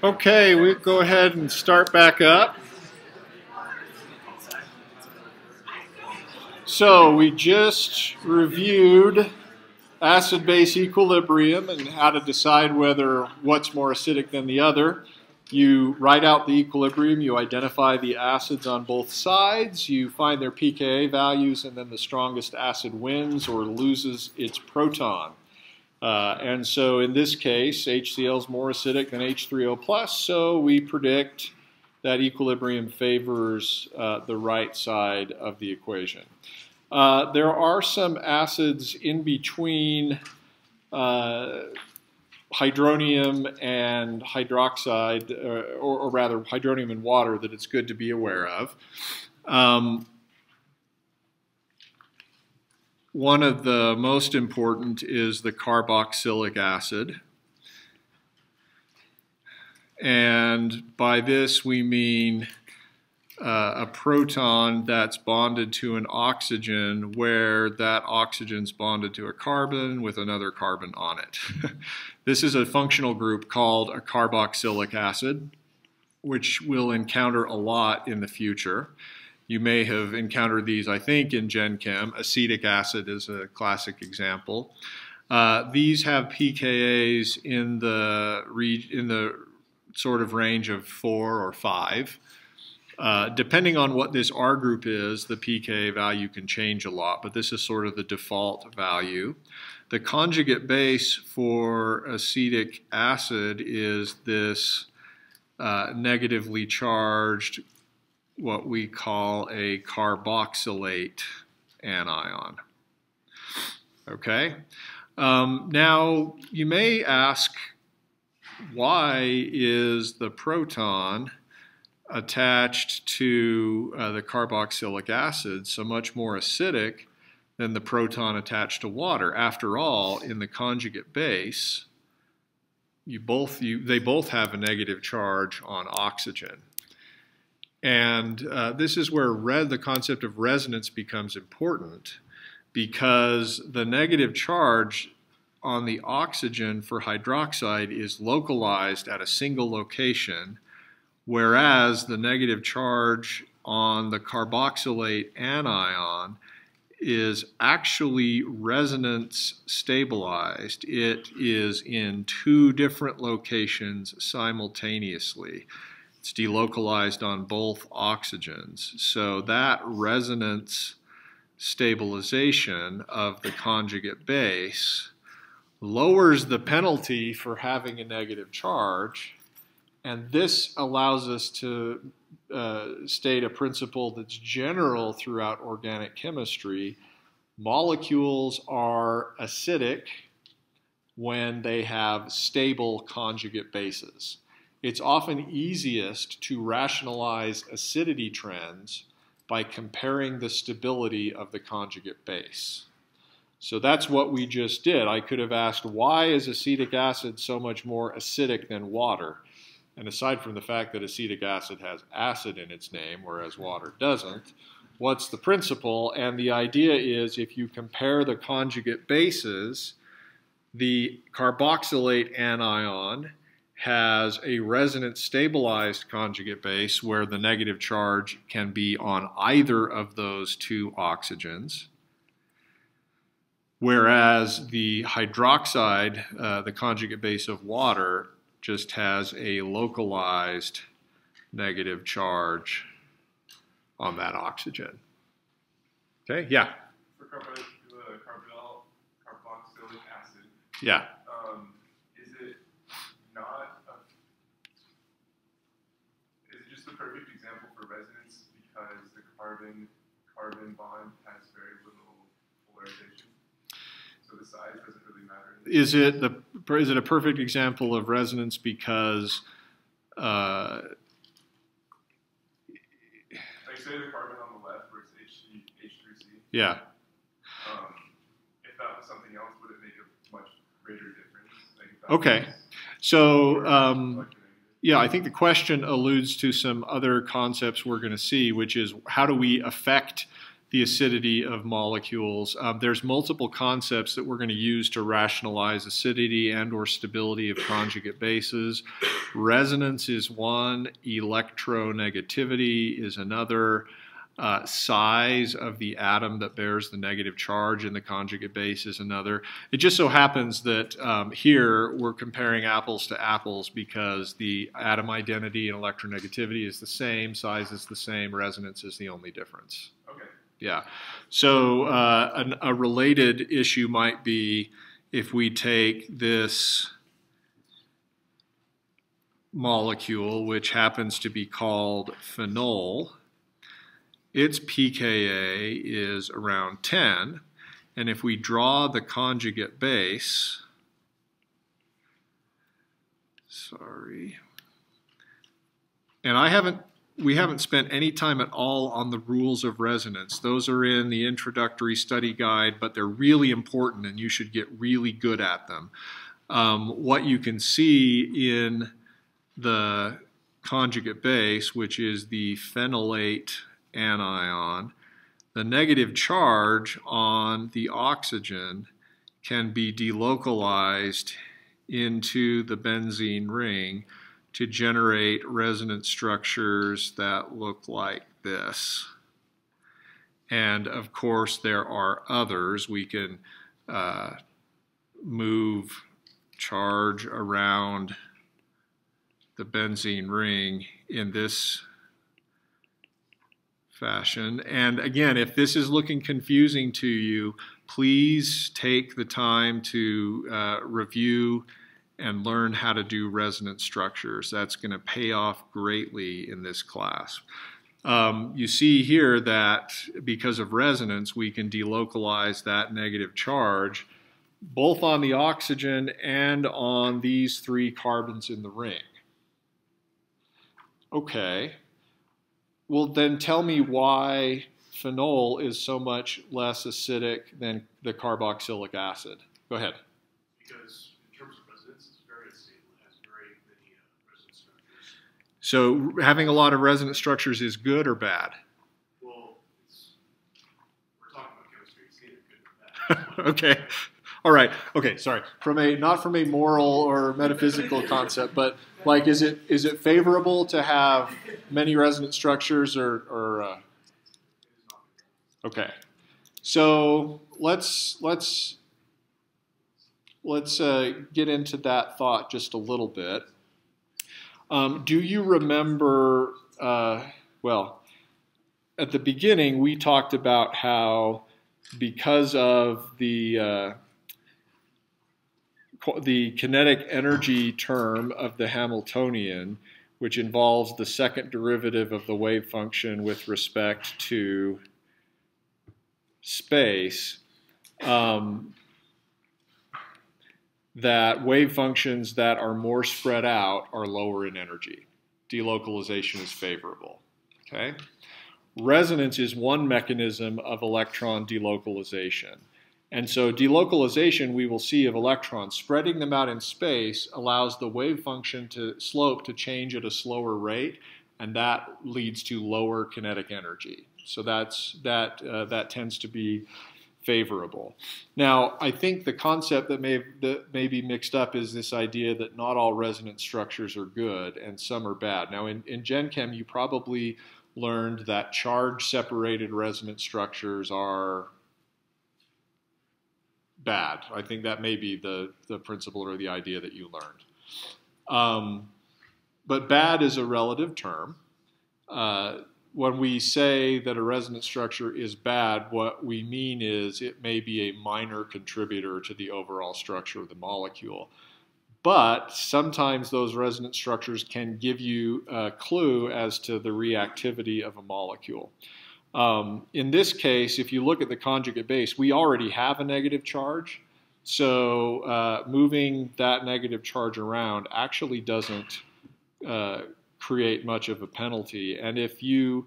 Okay, we go ahead and start back up. So we just reviewed acid-base equilibrium and how to decide whether what's more acidic than the other. You write out the equilibrium, you identify the acids on both sides, you find their pKa values, and then the strongest acid wins or loses its proton. Uh, and so in this case, HCl is more acidic than H3O+, plus, so we predict that equilibrium favors uh, the right side of the equation. Uh, there are some acids in between uh, hydronium and hydroxide, uh, or, or, rather hydronium and water that it's good to be aware of. Um, one of the most important is the carboxylic acid. And by this we mean uh, a proton that's bonded to an oxygen where that oxygen's bonded to a carbon with another carbon on it. this is a functional group called a carboxylic acid, which we'll encounter a lot in the future. You may have encountered these, I think, in Gen Chem. Acetic acid is a classic example. Uh, these have pKa's in the in the sort of range of four or five. Uh, depending on what this R group is, the pK value can change a lot, but this is sort of the default value. The conjugate base for acetic acid is this uh, negatively charged what we call a carboxylate anion. Okay? Um, now, you may ask, why is the proton attached to uh, the carboxylic acid so much more acidic than the proton attached to water? After all, in the conjugate base, you both, you, they both have a negative charge on oxygen. And uh, this is where the concept of resonance becomes important because the negative charge on the oxygen for hydroxide is localized at a single location, whereas the negative charge on the carboxylate anion is actually resonance stabilized. It is in two different locations simultaneously. It's delocalized on both oxygens. So that resonance stabilization of the conjugate base lowers the penalty for having a negative charge. And this allows us to uh, state a principle that's general throughout organic chemistry. Molecules are acidic when they have stable conjugate bases it's often easiest to rationalize acidity trends by comparing the stability of the conjugate base. So that's what we just did. I could have asked, why is acetic acid so much more acidic than water? And aside from the fact that acetic acid has acid in its name, whereas water doesn't, what's the principle? And the idea is if you compare the conjugate bases, the carboxylate anion has a resonance stabilized conjugate base where the negative charge can be on either of those two oxygens. Whereas the hydroxide, uh, the conjugate base of water, just has a localized negative charge on that oxygen. Okay, yeah? For carboxylic acid. Yeah. Carbon carbon bond has very little polarization. So the size doesn't really matter. Is it the is it a perfect example of resonance because uh, like say the carbon on the left where it's H H3C. Yeah. Um, if that was something else, would it make a much greater difference? Like okay. So um, yeah, I think the question alludes to some other concepts we're going to see, which is how do we affect the acidity of molecules. Um, there's multiple concepts that we're going to use to rationalize acidity and or stability of conjugate bases. Resonance is one, electronegativity is another uh, size of the atom that bears the negative charge in the conjugate base is another. It just so happens that um, here we're comparing apples to apples because the atom identity and electronegativity is the same, size is the same, resonance is the only difference. Okay. Yeah. So uh, an, a related issue might be if we take this molecule, which happens to be called phenol, its pKa is around 10. And if we draw the conjugate base, sorry, and I haven't, we haven't spent any time at all on the rules of resonance. Those are in the introductory study guide, but they're really important and you should get really good at them. Um, what you can see in the conjugate base, which is the phenolate anion, the negative charge on the oxygen can be delocalized into the benzene ring to generate resonance structures that look like this. And of course, there are others. We can uh, move charge around the benzene ring in this fashion. And again, if this is looking confusing to you, please take the time to uh, review and learn how to do resonance structures. That's going to pay off greatly in this class. Um, you see here that because of resonance, we can delocalize that negative charge both on the oxygen and on these three carbons in the ring. Okay, well, then tell me why phenol is so much less acidic than the carboxylic acid. Go ahead. Because in terms of resonance, it's very unstable. It has very many uh, resonance structures. So having a lot of resonance structures is good or bad? Well, we're talking about chemistry. It's neither good nor bad. okay. All right. Okay. Sorry. From a not from a moral or metaphysical concept, but like, is it is it favorable to have many resonance structures or or? Uh, okay. So let's let's let's uh, get into that thought just a little bit. Um, do you remember? Uh, well, at the beginning, we talked about how because of the uh, the kinetic energy term of the Hamiltonian, which involves the second derivative of the wave function with respect to space, um, that wave functions that are more spread out are lower in energy. Delocalization is favorable. Okay? Resonance is one mechanism of electron delocalization. And so delocalization we will see of electrons, spreading them out in space allows the wave function to slope to change at a slower rate, and that leads to lower kinetic energy. So that's that uh, that tends to be favorable. Now, I think the concept that may that may be mixed up is this idea that not all resonance structures are good and some are bad. Now, in, in Gen Chem, you probably learned that charge separated resonance structures are bad. I think that may be the, the principle or the idea that you learned. Um, but bad is a relative term. Uh, when we say that a resonance structure is bad, what we mean is it may be a minor contributor to the overall structure of the molecule. But sometimes those resonance structures can give you a clue as to the reactivity of a molecule. Um, in this case, if you look at the conjugate base, we already have a negative charge. So uh, moving that negative charge around actually doesn't uh, create much of a penalty. And if you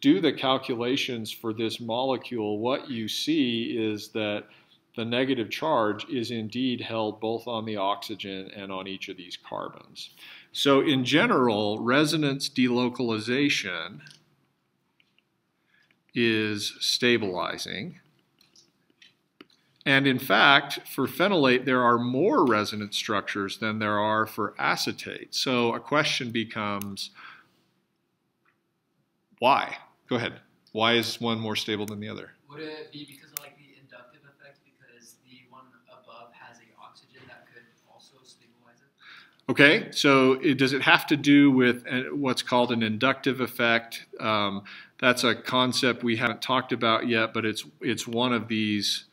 do the calculations for this molecule, what you see is that the negative charge is indeed held both on the oxygen and on each of these carbons. So in general, resonance delocalization is stabilizing. And in fact, for phenolate, there are more resonance structures than there are for acetate. So a question becomes, why? Go ahead. Why is one more stable than the other? Would it be because of like the inductive effect? Because the one above has a oxygen that could also stabilize it. Okay, so it, does it have to do with uh, what's called an inductive effect? Um, that's a concept we haven't talked about yet, but it's it's one of these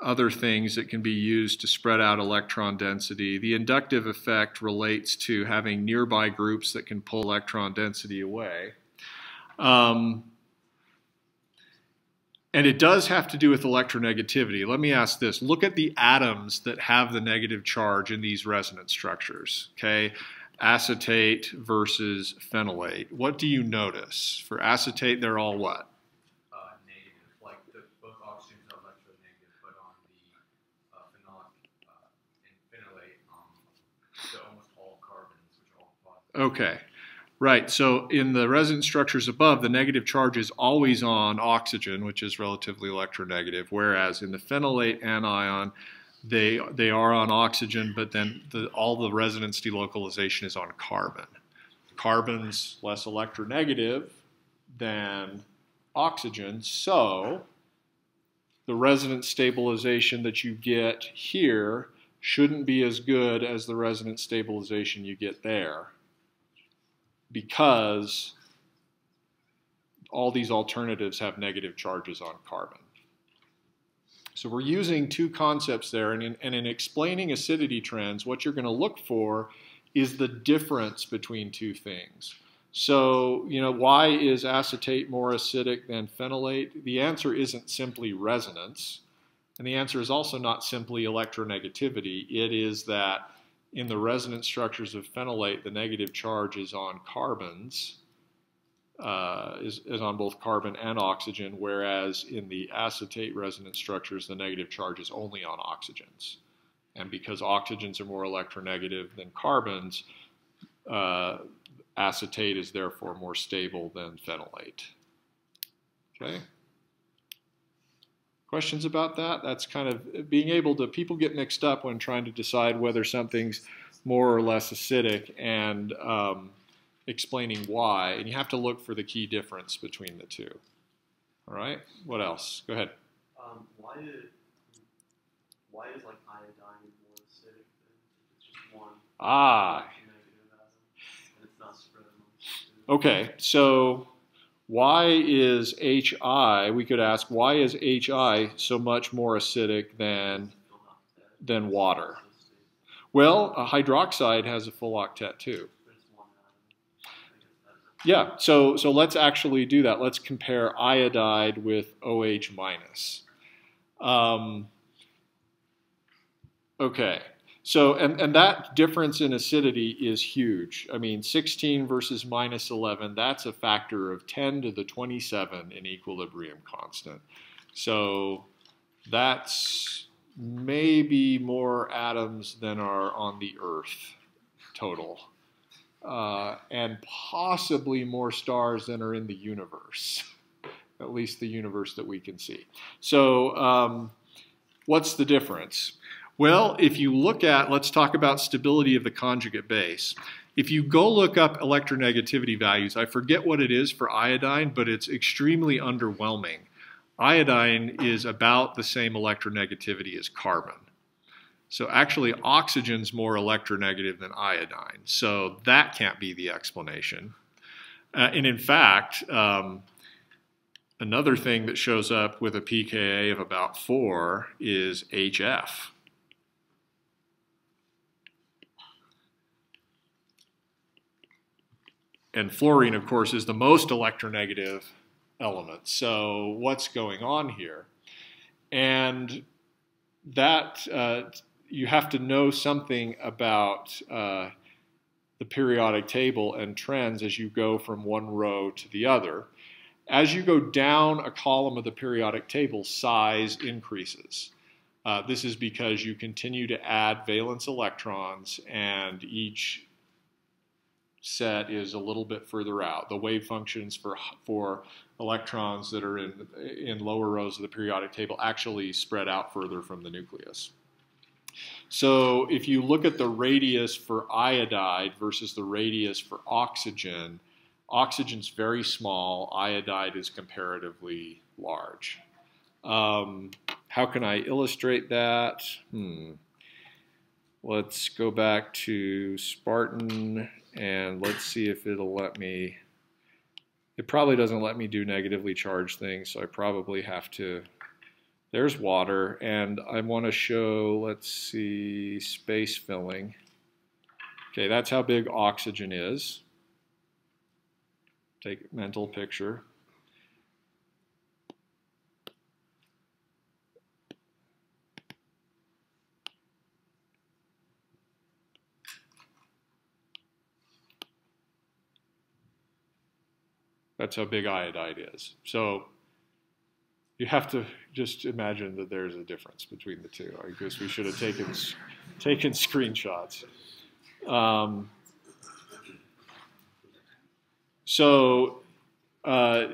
other things that can be used to spread out electron density. The inductive effect relates to having nearby groups that can pull electron density away. Um, and it does have to do with electronegativity. Let me ask this. Look at the atoms that have the negative charge in these resonance structures, okay? Acetate versus phenolate. What do you notice? For acetate, they're all what? uh, negative, like the, both oxygens are electronegative, but on the uh, phenolic uh, and phenolate, um, almost all carbons, which are all positive. Okay, right. So in the resonance structures above, the negative charge is always on oxygen, which is relatively electronegative, whereas in the phenolate anion, they they are on oxygen, but then the, all the resonance delocalization is on carbon. Carbon's less electronegative than oxygen, so the resonance stabilization that you get here shouldn't be as good as the resonance stabilization you get there because all these alternatives have negative charges on carbon. So we're using two concepts there, and in, and in explaining acidity trends, what you're going to look for is the difference between two things. So, you know, why is acetate more acidic than phenolate? The answer isn't simply resonance, and the answer is also not simply electronegativity. It is that in the resonance structures of phenolate, the negative charge is on carbons, uh, is, is on both carbon and oxygen, whereas in the acetate resonance structures, the negative charge is only on oxygens. And because oxygens are more electronegative than carbons, uh, acetate is therefore more stable than phenolate. Okay? Questions about that? That's kind of being able to, people get mixed up when trying to decide whether something's more or less acidic and um, explaining why. And you have to look for the key difference between the two. All right? What else? Go ahead. Um, why did why is like iodine more acidic than it's just one Ah, and it's not spread amongst okay. So why is HI, we could ask, why is HI so much more acidic than, than water? Well, a hydroxide has a full octet too. Yeah, so so let's actually do that. Let's compare iodide with OH minus. Um, okay, so and and that difference in acidity is huge. I mean, 16 versus minus 11. That's a factor of 10 to the 27 in equilibrium constant. So that's maybe more atoms than are on the Earth total uh, and possibly more stars than are in the universe, at least the universe that we can see. So, um, what's the difference? Well, if you look at, let's talk about stability of the conjugate base. If you go look up electronegativity values, I forget what it is for iodine, but it's extremely underwhelming. Iodine is about the same electronegativity as carbon. So actually, oxygen's more electronegative than iodine. So that can't be the explanation. Uh, and in fact, um, another thing that shows up with a pKa of about 4 is HF. And fluorine, of course, is the most electronegative element. So what's going on here? And that uh, you have to know something about uh, the periodic table and trends as you go from one row to the other. As you go down a column of the periodic table, size increases. Uh, this is because you continue to add valence electrons, and each set is a little bit further out. The wave functions for for electrons that are in in lower rows of the periodic table actually spread out further from the nucleus. So if you look at the radius for iodide versus the radius for oxygen, oxygen's very small, iodide is comparatively large. Um, how can I illustrate that? Hmm. Let's go back to Spartan and let's see if it'll let me. It probably doesn't let me do negatively charged things, so I probably have to. There's water, and I want to show, let's see, space filling. Okay, that's how big oxygen is. Take mental picture. That's how big iodide is. So you have to just imagine that there's a difference between the two. I guess we should have taken taken screenshots. Um, so uh,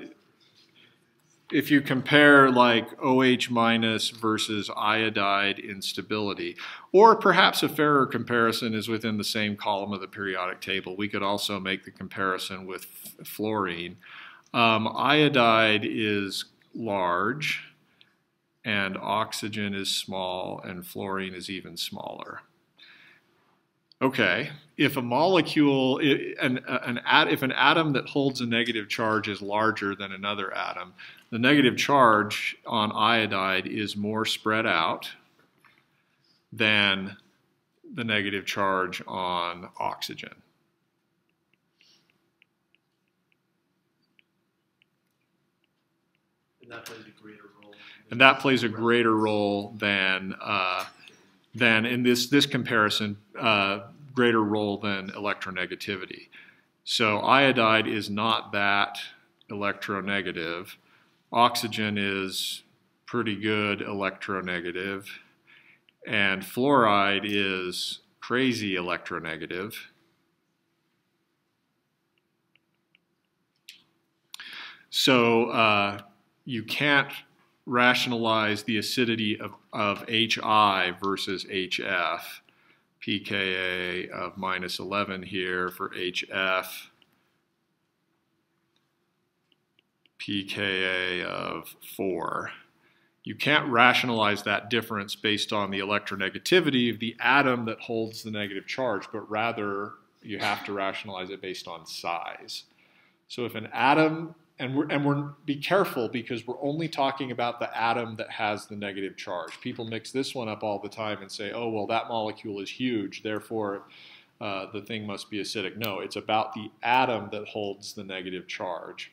if you compare like OH minus versus iodide instability, or perhaps a fairer comparison is within the same column of the periodic table, we could also make the comparison with fluorine. Um, iodide is large, and oxygen is small, and fluorine is even smaller. Okay, if a molecule, an, an, if an atom that holds a negative charge is larger than another atom, the negative charge on iodide is more spread out than the negative charge on oxygen. And that plays a greater role. And that plays a greater role than uh, than in this this comparison, uh, greater role than electronegativity. So iodide is not that electronegative. Oxygen is pretty good electronegative, and fluoride is crazy electronegative. So uh, you can't rationalize the acidity of, of HI versus HF. pKa of minus 11 here for HF. pKa of 4. You can't rationalize that difference based on the electronegativity of the atom that holds the negative charge, but rather you have to rationalize it based on size. So if an atom and we're and we're be careful because we're only talking about the atom that has the negative charge. People mix this one up all the time and say, "Oh, well, that molecule is huge, therefore uh, the thing must be acidic." No, it's about the atom that holds the negative charge.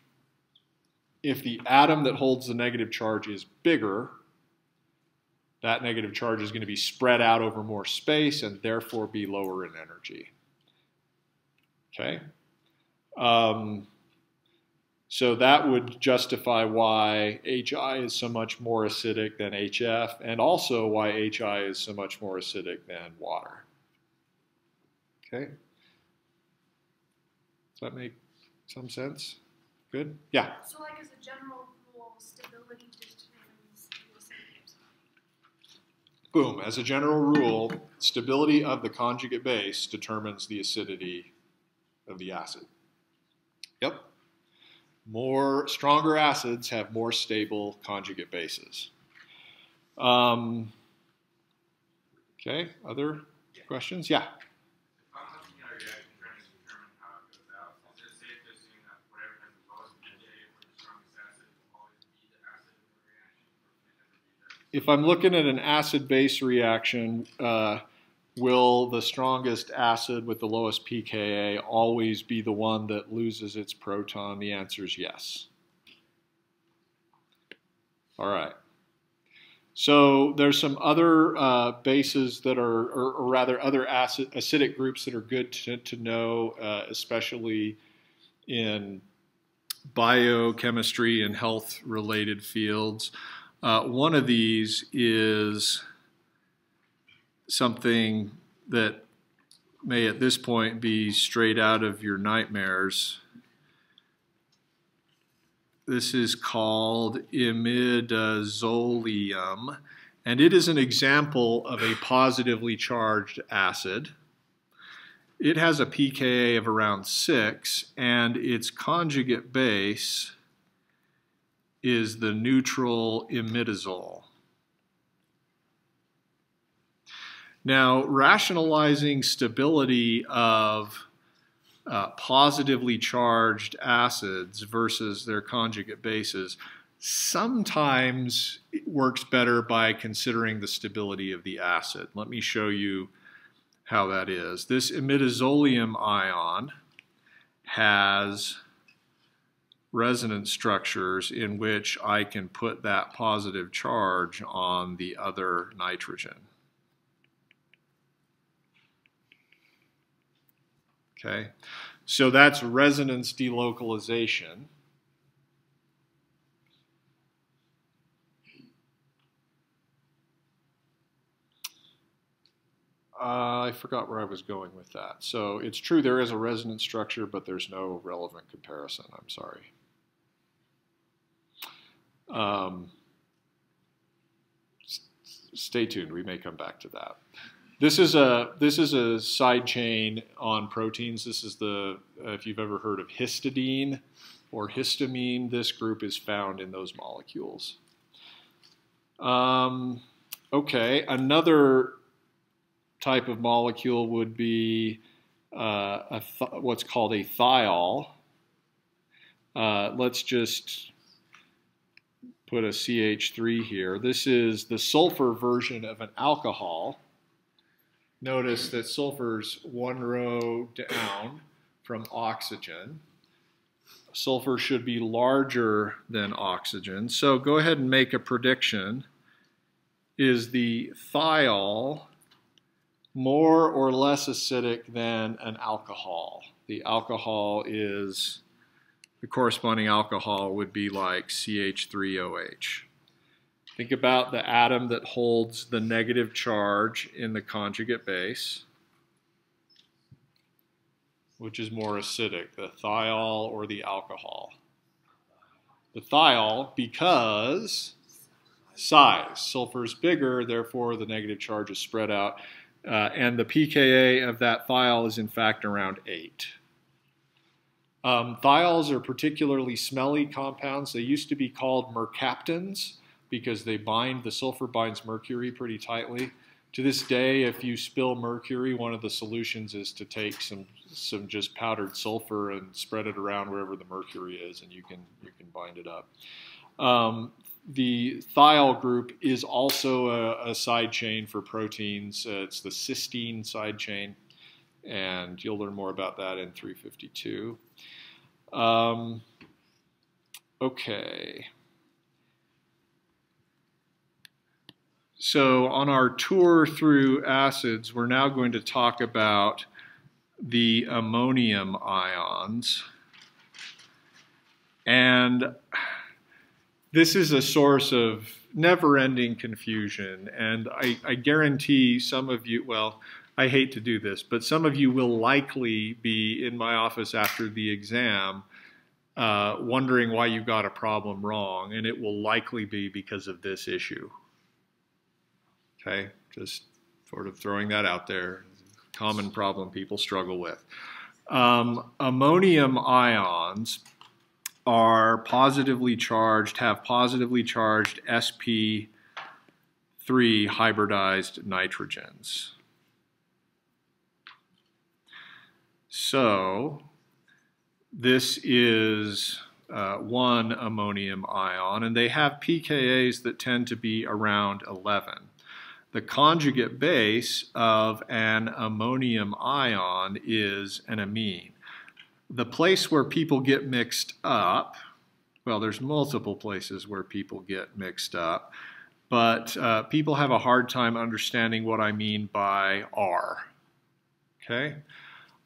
If the atom that holds the negative charge is bigger, that negative charge is going to be spread out over more space and therefore be lower in energy. Okay. Um, so that would justify why HI is so much more acidic than HF, and also why HI is so much more acidic than water. Okay? Does that make some sense? Good? Yeah? So, like, as a general rule, stability determines the acidity Boom. As a general rule, stability of the conjugate base determines the acidity of the acid. Yep. More stronger acids have more stable conjugate bases. Um, okay, other questions? Yeah. If I'm looking at a reaction trying to determine how it goes out, is it safe to assume that whatever has the lowest pKa for the strongest acid will always be the acid in the reaction, or can it never be that? If I'm looking at an acid-base reaction, uh, will the strongest acid with the lowest pKa always be the one that loses its proton? The answer is yes. All right. So there's some other uh, bases that are, or, or, rather other acid, acidic groups that are good to, to know, uh, especially in biochemistry and health related fields. Uh, one of these is something that may at this point be straight out of your nightmares. This is called imidazolium, and it is an example of a positively charged acid. It has a pKa of around 6, and its conjugate base is the neutral imidazole. Now, rationalizing stability of uh, positively charged acids versus their conjugate bases sometimes works better by considering the stability of the acid. Let me show you how that is. This imidazolium ion has resonance structures in which I can put that positive charge on the other nitrogen. Okay, so that's resonance delocalization. Uh, I forgot where I was going with that. So it's true there is a resonance structure, but there's no relevant comparison. I'm sorry. Um, stay tuned. We may come back to that. This is a this is a side chain on proteins. This is the uh, if you've ever heard of histidine or histamine, this group is found in those molecules. Um, okay, another type of molecule would be uh, what's called a thiol. Uh, let's just put a CH3 here. This is the sulfur version of an alcohol. Notice that sulfur's one row down from oxygen. Sulfur should be larger than oxygen. So go ahead and make a prediction. Is the thiol more or less acidic than an alcohol? The alcohol is, the corresponding alcohol would be like CH3OH. Think about the atom that holds the negative charge in the conjugate base, which is more acidic, the thiol or the alcohol. The thiol, because size, sulfur is bigger, therefore the negative charge is spread out, uh, and the pKa of that thiol is in fact around 8. Um, thiols are particularly smelly compounds. They used to be called mercaptans because they bind, the sulfur binds mercury pretty tightly. To this day, if you spill mercury, one of the solutions is to take some some just powdered sulfur and spread it around wherever the mercury is, and you can you can bind it up. Um, the thiol group is also a, a side chain for proteins. Uh, it's the cysteine side chain, and you'll learn more about that in 352. Um, okay. So on our tour through acids, we're now going to talk about the ammonium ions. And this is a source of never-ending confusion. And I, I, guarantee some of you, well, I hate to do this, but some of you will likely be in my office after the exam uh, wondering why you got a problem wrong. And it will likely be because of this issue. Okay, just sort of throwing that out there. Common problem people struggle with. Um, ammonium ions are positively charged, have positively charged sp3 hybridized nitrogens. So this is uh, one ammonium ion, and they have pKa's that tend to be around 11 the conjugate base of an ammonium ion is an amine. The place where people get mixed up, well, there's multiple places where people get mixed up, but uh, people have a hard time understanding what I mean by R. Okay?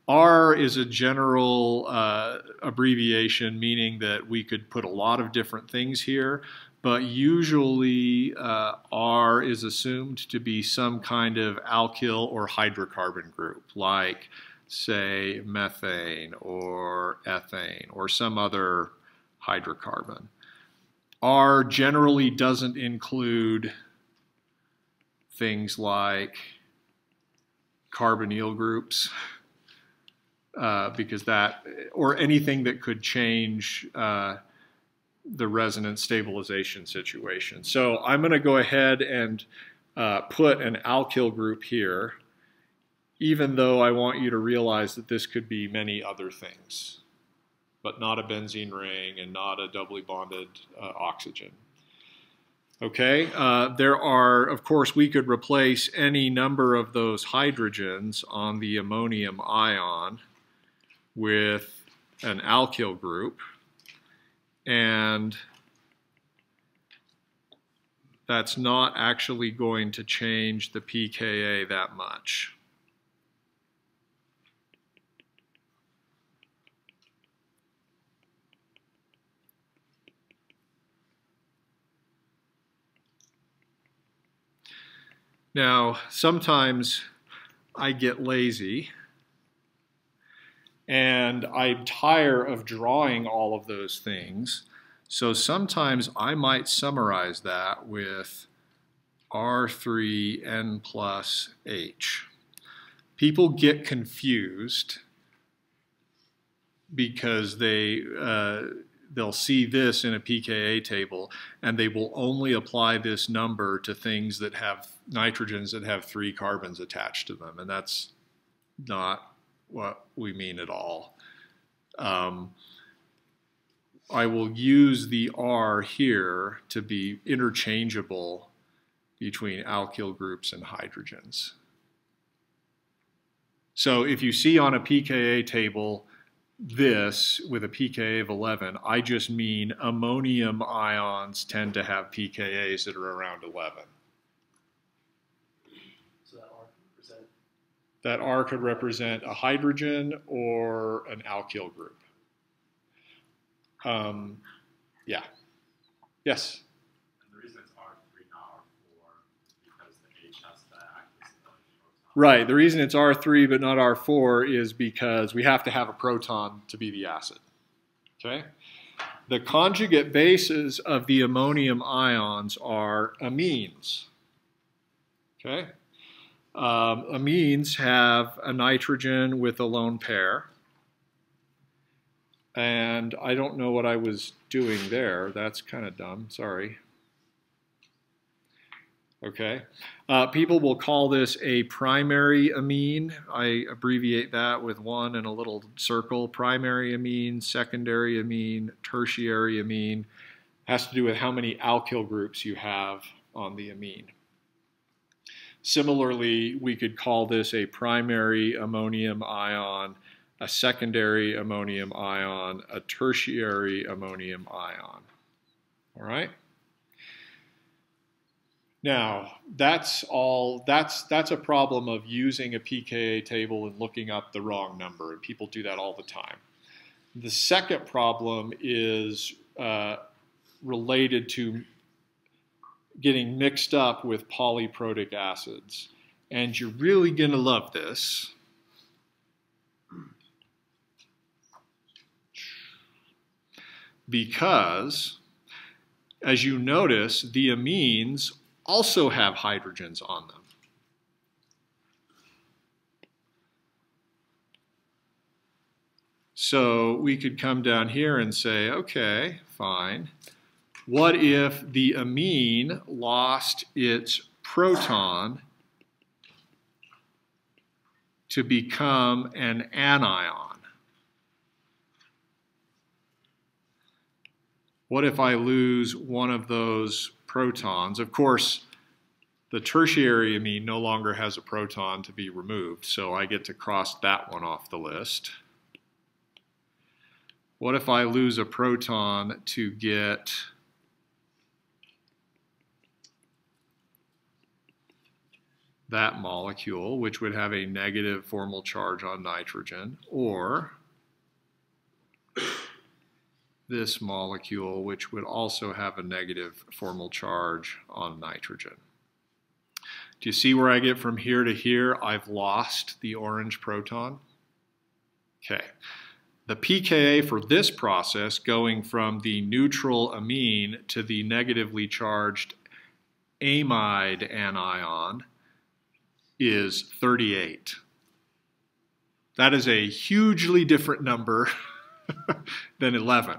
R is a general uh, abbreviation meaning that we could put a lot of different things here, but usually uh, R is assumed to be some kind of alkyl or hydrocarbon group, like, say, methane or ethane or some other hydrocarbon. R generally doesn't include things like carbonyl groups uh, because that, or anything that could change uh, the resonance stabilization situation. So I'm going to go ahead and uh, put an alkyl group here, even though I want you to realize that this could be many other things, but not a benzene ring and not a doubly bonded uh, oxygen. Okay, uh, there are, of course, we could replace any number of those hydrogens on the ammonium ion with an alkyl group, and that's not actually going to change the pKa that much. Now, sometimes I get lazy and I tire of drawing all of those things. So sometimes I might summarize that with R3N plus H. People get confused because they uh, they'll see this in a pKa table and they will only apply this number to things that have nitrogens that have three carbons attached to them and that's not what we mean at all. Um, I will use the R here to be interchangeable between alkyl groups and hydrogens. So if you see on a pKa table this with a pKa of 11, I just mean ammonium ions tend to have pKa's that are around 11. So that R can represent That R could represent a hydrogen or an alkyl group. Um, yeah. Yes. And the reason it's R three, not R four, because the H has to act as the proton. Right. The reason it's R3 but not R4 is because we have to have a proton to be the acid. Okay? The conjugate bases of the ammonium ions are amines. Okay? Um, amines have a nitrogen with a lone pair. And I don't know what I was doing there. That's kind of dumb. Sorry. Okay. Uh, people will call this a primary amine. I abbreviate that with one and a little circle. Primary amine, secondary amine, tertiary amine. Has to do with how many alkyl groups you have on the amine. Similarly, we could call this a primary ammonium ion, a secondary ammonium ion, a tertiary ammonium ion. All right? Now, that's all that's that's a problem of using a pKa table and looking up the wrong number, and people do that all the time. The second problem is uh, related to getting mixed up with polyprotic acids. And you're really going to love this. Because, as you notice, the amines also have hydrogens on them. So we could come down here and say, okay, fine. What if the amine lost its proton to become an anion? What if I lose one of those protons? Of course, the tertiary amine no longer has a proton to be removed, so I get to cross that one off the list. What if I lose a proton to get that molecule, which would have a negative formal charge on nitrogen, or this molecule, which would also have a negative formal charge on nitrogen. Do you see where I get from here to here? I've lost the orange proton. Okay. The pKa for this process, going from the neutral amine to the negatively charged amide anion, is 38. That is a hugely different number than 11.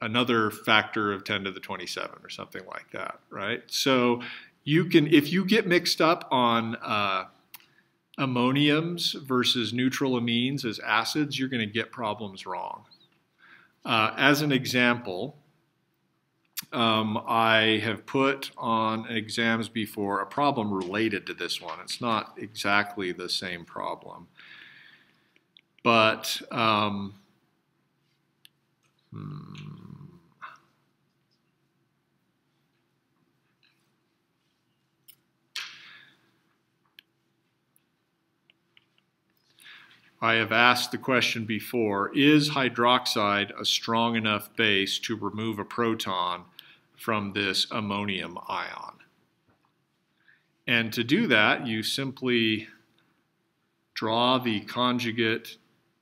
Another factor of 10 to the 27 or something like that, right? So you can, if you get mixed up on uh, ammoniums versus neutral amines as acids, you're going to get problems wrong. Uh, as an example, um, I have put on exams before a problem related to this one. It's not exactly the same problem. But, um, hmm. I have asked the question before, is hydroxide a strong enough base to remove a proton from this ammonium ion? And to do that, you simply draw the conjugate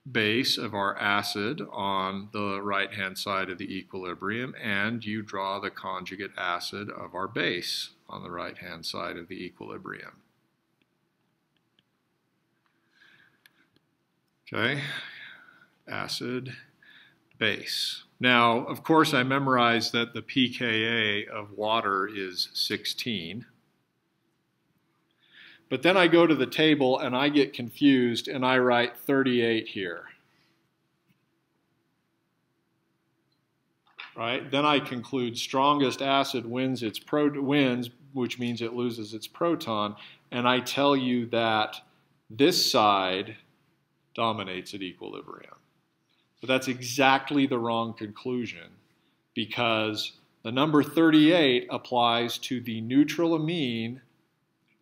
base of our acid on the right-hand side of the equilibrium, and you draw the conjugate acid of our base on the right-hand side of the equilibrium. Okay, acid, base. Now, of course, I memorized that the pKa of water is 16. But then I go to the table and I get confused and I write 38 here. Right? Then I conclude strongest acid wins its wins, which means it loses its proton, and I tell you that this side dominates at equilibrium. But that's exactly the wrong conclusion because the number 38 applies to the neutral amine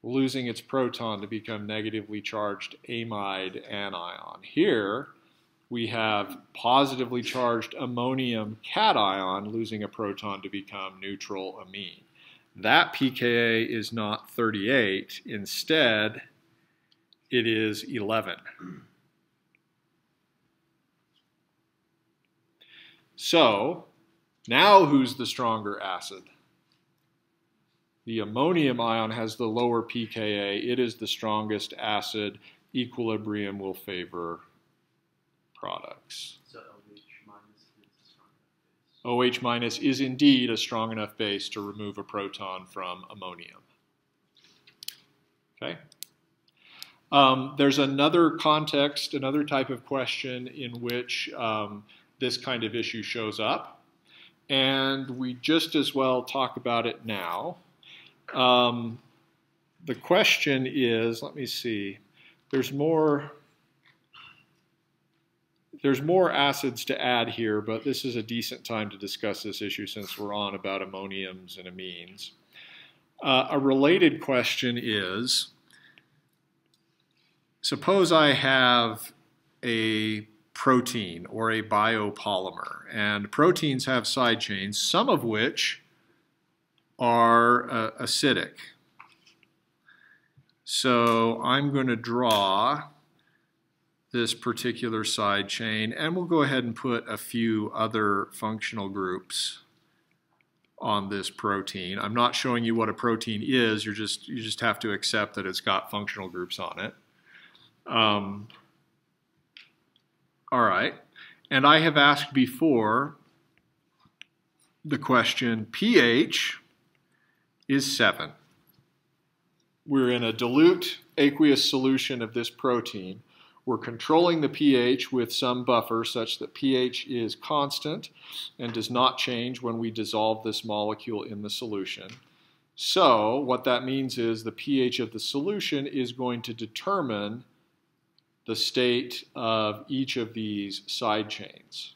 losing its proton to become negatively charged amide anion. Here, we have positively charged ammonium cation losing a proton to become neutral amine. That pKa is not 38. Instead, it is 11. So now who's the stronger acid? The ammonium ion has the lower pKa. It is the strongest acid. Equilibrium will favor products. So OH minus is a strong enough base. OH is indeed a strong enough base to remove a proton from ammonium. Okay? Um, there's another context, another type of question in which um, this kind of issue shows up. And we just as well talk about it now. Um, the question is, let me see, there's more, there's more acids to add here, but this is a decent time to discuss this issue since we're on about ammoniums and amines. Uh, a related question is, suppose I have a protein or a biopolymer. And proteins have side chains, some of which are uh, acidic. So I'm going to draw this particular side chain, and we'll go ahead and put a few other functional groups on this protein. I'm not showing you what a protein is, you're just, you just have to accept that it's got functional groups on it. Um, all right. And I have asked before the question pH is 7. We're in a dilute aqueous solution of this protein. We're controlling the pH with some buffer such that pH is constant and does not change when we dissolve this molecule in the solution. So what that means is the pH of the solution is going to determine the state of each of these side chains.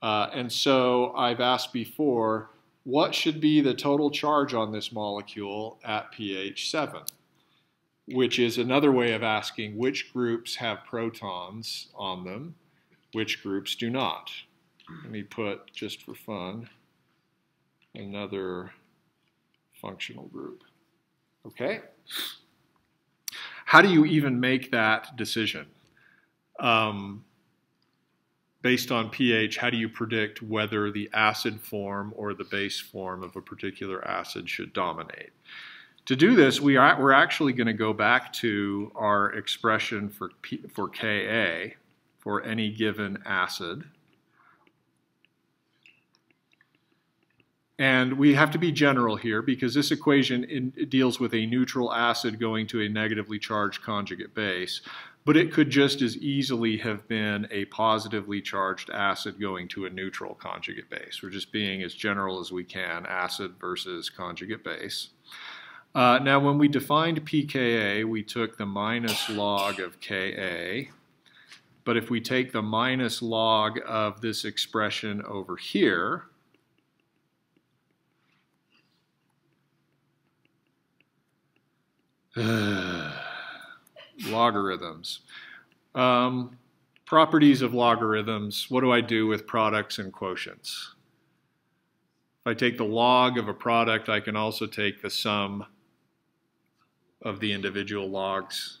Uh, and so I've asked before, what should be the total charge on this molecule at pH 7? Which is another way of asking which groups have protons on them which groups do not. Let me put, just for fun, another functional group. Okay? How do you even make that decision? Um, based on pH, how do you predict whether the acid form or the base form of a particular acid should dominate? To do this, we are, we're actually going to go back to our expression for, P, for Ka for any given acid. And we have to be general here because this equation in, deals with a neutral acid going to a negatively charged conjugate base, but it could just as easily have been a positively charged acid going to a neutral conjugate base. We're just being as general as we can, acid versus conjugate base. Uh, now, when we defined pKa, we took the minus log of Ka, but if we take the minus log of this expression over here, logarithms. Um, properties of logarithms. What do I do with products and quotients? If I take the log of a product, I can also take the sum of the individual logs.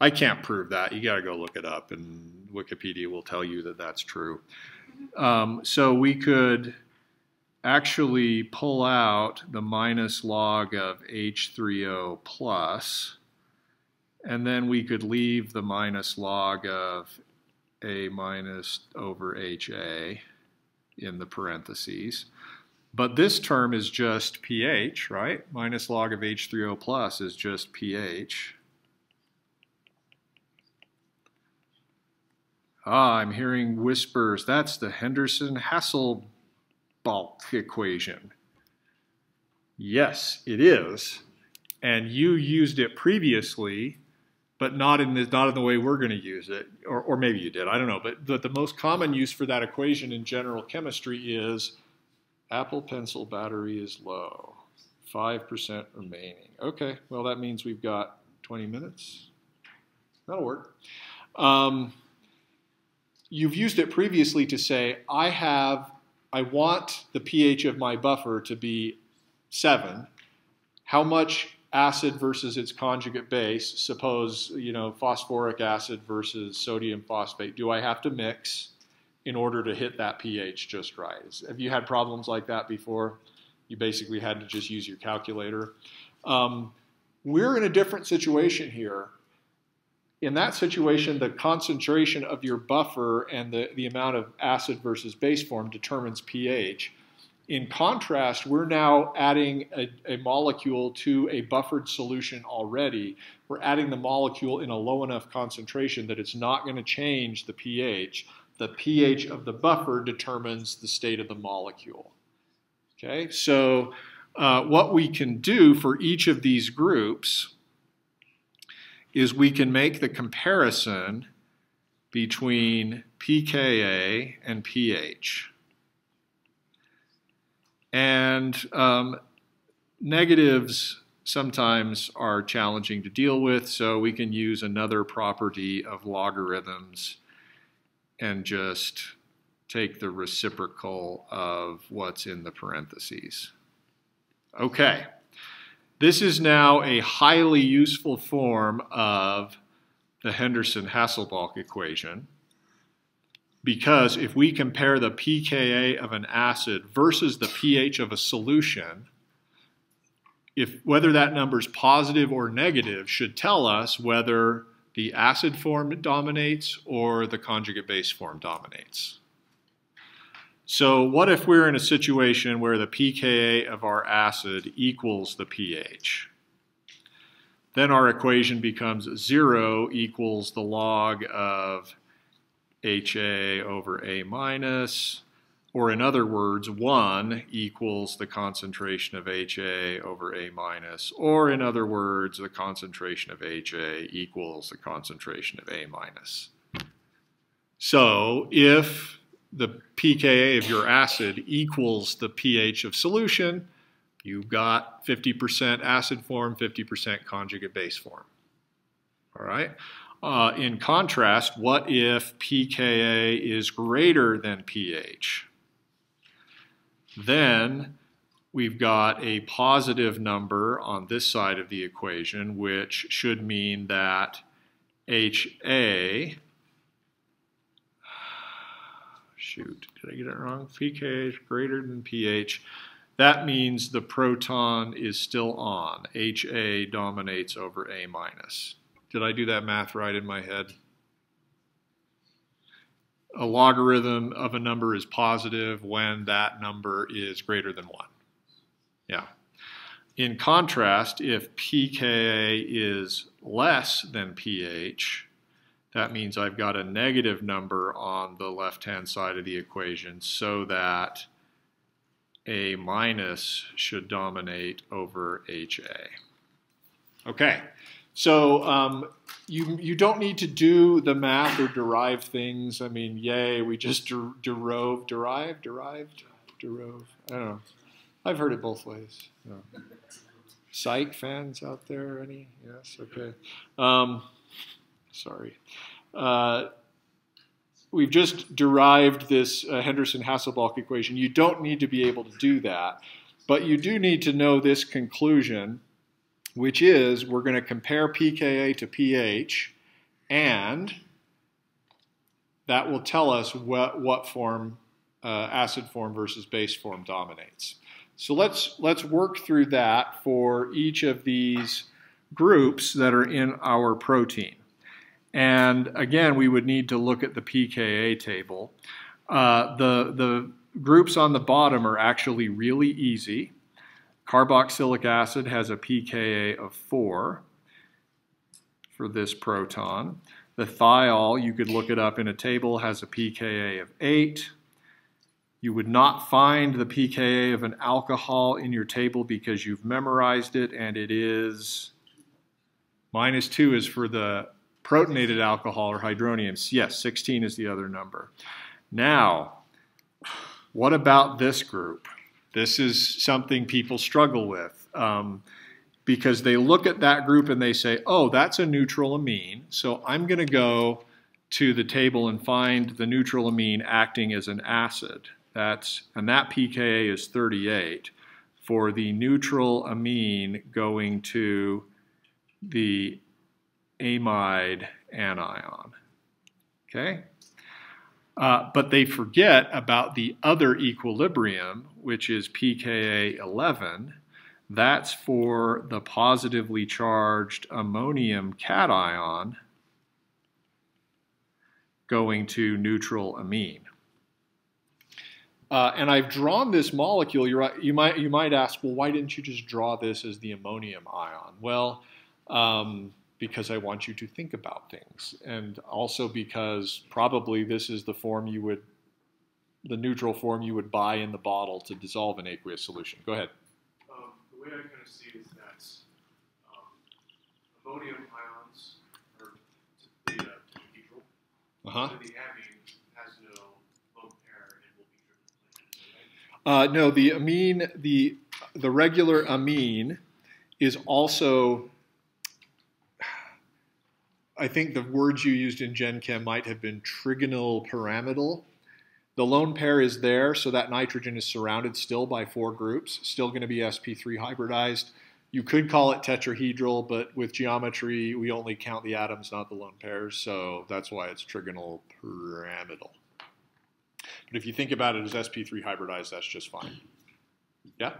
I can't prove that. You got to go look it up, and Wikipedia will tell you that that's true. Um, so we could actually pull out the minus log of H3O plus, and then we could leave the minus log of A minus over HA in the parentheses. But this term is just pH, right? Minus log of H3O plus is just pH. Ah, I'm hearing whispers. That's the Henderson-Hasselbalch equation. Yes, it is. And you used it previously, but not in the, not in the way we're going to use it. Or, or maybe you did, I don't know. But the, the most common use for that equation in general chemistry is Apple Pencil battery is low. 5% remaining. Okay, well that means we've got 20 minutes. That'll work. Um, you've used it previously to say, I have, I want the pH of my buffer to be 7. How much acid versus its conjugate base, suppose, you know, phosphoric acid versus sodium phosphate, do I have to mix in order to hit that pH just right? Have you had problems like that before? You basically had to just use your calculator. Um, we're in a different situation here in that situation, the concentration of your buffer and the, the amount of acid versus base form determines pH. In contrast, we're now adding a, a, molecule to a buffered solution already. We're adding the molecule in a low enough concentration that it's not going to change the pH. The pH of the buffer determines the state of the molecule. Okay, so uh, what we can do for each of these groups is we can make the comparison between pKa and pH. And um, negatives sometimes are challenging to deal with, so we can use another property of logarithms and just take the reciprocal of what's in the parentheses. Okay. This is now a highly useful form of the Henderson-Hasselbalch equation because if we compare the pKa of an acid versus the pH of a solution, if whether that number is positive or negative should tell us whether the acid form dominates or the conjugate base form dominates. So what if we're in a situation where the pKa of our acid equals the pH? Then our equation becomes 0 equals the log of HA over A minus, or in other words, 1 equals the concentration of HA over A minus, or in other words, the concentration of HA equals the concentration of A minus. So if the pKa of your acid equals the pH of solution, you've got 50% acid form, 50% conjugate base form. All right. Uh, in contrast, what if pKa is greater than pH? Then we've got a positive number on this side of the equation, which should mean that HA, shoot, did I get it wrong? pKa is greater than pH. That means the proton is still on. HA dominates over A minus. Did I do that math right in my head? A logarithm of a number is positive when that number is greater than 1. Yeah. In contrast, if pKa is less than pH, that means I've got a negative number on the left-hand side of the equation so that A minus should dominate over HA. Okay, so um, you, you don't need to do the math or derive things. I mean, yay, we just der- derove, derive, derived, derove. I don't know. I've heard it both ways. Yeah. Psych fans out there, any? Yes, okay. Um, sorry. Uh, we've just derived this uh, Henderson-Hasselbalch equation. You don't need to be able to do that, but you do need to know this conclusion, which is we're going to compare pKa to pH, and that will tell us what, what form, uh, acid form versus base form dominates. So let's, let's work through that for each of these groups that are in our protein. And again, we would need to look at the pKa table. Uh, the, the groups on the bottom are actually really easy. Carboxylic acid has a pKa of 4 for this proton. The thiol, you could look it up in a table, has a pKa of 8. You would not find the pKa of an alcohol in your table because you've memorized it, and it is minus 2 is for the protonated alcohol or hydronium. Yes, 16 is the other number. Now, what about this group? This is something people struggle with um, because they look at that group and they say, oh, that's a neutral amine, so I'm going to go to the table and find the neutral amine acting as an acid. That's, and that pKa is 38 for the neutral amine going to the amide anion. Okay? Uh, but they forget about the other equilibrium, which is pKa 11. That's for the positively charged ammonium cation going to neutral amine. Uh, and I've drawn this molecule. You might you might ask, well, why didn't you just draw this as the ammonium ion? Well, um, because I want you to think about things, and also because probably this is the form you would, the neutral form you would buy in the bottle to dissolve an aqueous solution. Go ahead. Um, the way I kind of see it is that um, ammonium ions are typically uh, tetrahedral. Uh huh. So the amine has no lone pair and will be driven planar, right? Uh, no, the amine, the the regular amine, is also. I think the words you used in Gen Chem might have been trigonal pyramidal. The lone pair is there, so that nitrogen is surrounded still by four groups, still going to be sp3 hybridized. You could call it tetrahedral, but with geometry, we only count the atoms, not the lone pairs, so that's why it's trigonal pyramidal. But if you think about it as sp3 hybridized, that's just fine. Yeah?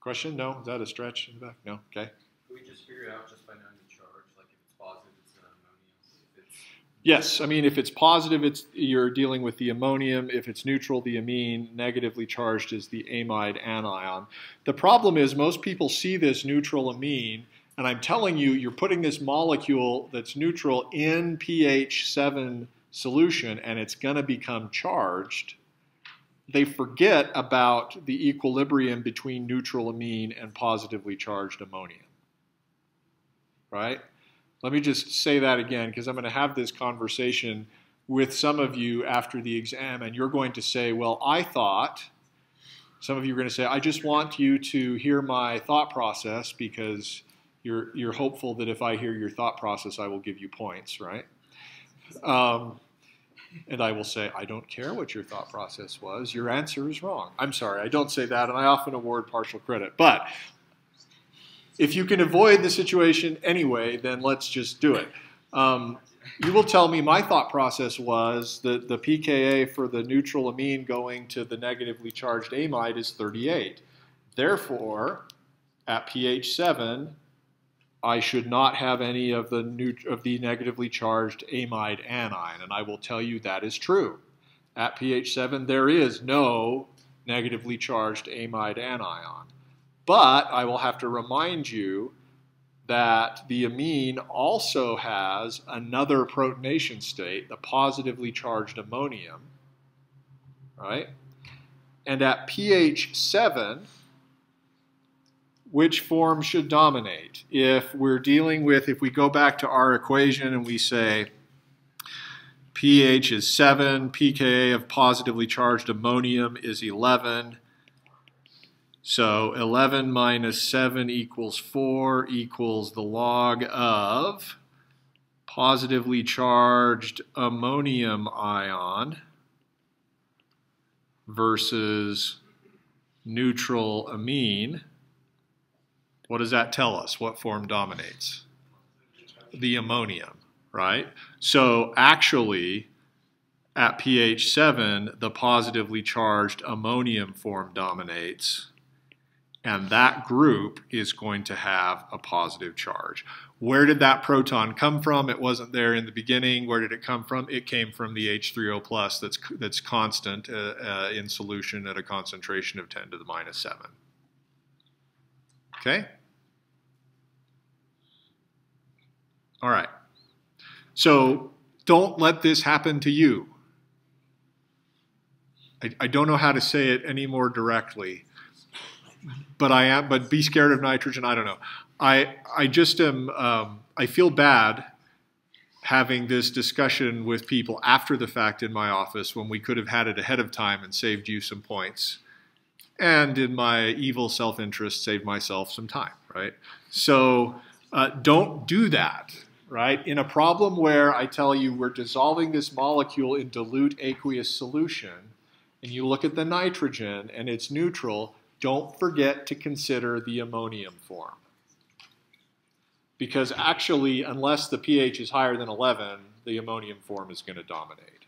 Question? No? Is that a stretch in the back? No? Okay. Can we just figure it out just by knowing the charge? Like if it's positive, it's an ammonium. If it's Yes, I mean if it's positive, it's you're dealing with the ammonium. If it's neutral, the amine. Negatively charged is the amide anion. The problem is most people see this neutral amine, and I'm telling you, you're putting this molecule that's neutral in pH 7 solution, and it's going to become charged. They forget about the equilibrium between neutral amine and positively charged ammonium. Right? Let me just say that again because I'm going to have this conversation with some of you after the exam, and you're going to say, Well, I thought, some of you are going to say, I just want you to hear my thought process because you're, you're hopeful that if I hear your thought process, I will give you points, right? Um, and I will say, I don't care what your thought process was. Your answer is wrong. I'm sorry, I don't say that, and I often award partial credit. But if you can avoid the situation anyway, then let's just do it. Um, you will tell me my thought process was that the pKa for the neutral amine going to the negatively charged amide is 38. Therefore, at pH 7, I should not have any of the, of the negatively charged amide anion, and I will tell you that is true. At pH 7, there is no negatively charged amide anion. But I will have to remind you that the amine also has another protonation state, the positively charged ammonium, right? And at pH 7, which form should dominate? If we're dealing with, if we go back to our equation and we say pH is 7, pKa of positively charged ammonium is 11, so 11 minus 7 equals 4 equals the log of positively charged ammonium ion versus neutral amine. What does that tell us? What form dominates? The ammonium, right? So actually, at pH 7, the positively charged ammonium form dominates, and that group is going to have a positive charge. Where did that proton come from? It wasn't there in the beginning. Where did it come from? It came from the H3O plus that's, that's constant uh, uh, in solution at a concentration of 10 to the minus 7. Okay? All right. So don't let this happen to you. I, I don't know how to say it any more directly, but I am. But be scared of nitrogen. I don't know. I I just am. Um, I feel bad having this discussion with people after the fact in my office when we could have had it ahead of time and saved you some points, and in my evil self-interest saved myself some time. Right. So uh, don't do that right? In a problem where I tell you we're dissolving this molecule in dilute aqueous solution, and you look at the nitrogen and it's neutral, don't forget to consider the ammonium form. Because actually, unless the pH is higher than 11, the ammonium form is going to dominate.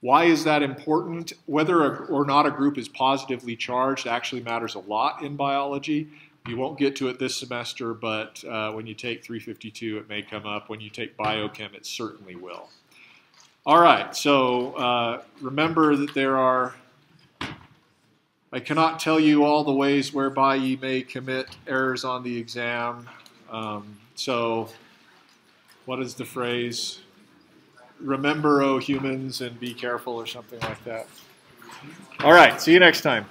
Why is that important? Whether or not a group is positively charged actually matters a lot in biology. You won't get to it this semester, but uh, when you take 352, it may come up. When you take biochem, it certainly will. All right, so uh, remember that there are, I cannot tell you all the ways whereby ye may commit errors on the exam. Um, so, what is the phrase? Remember, O humans, and be careful, or something like that. All right, see you next time.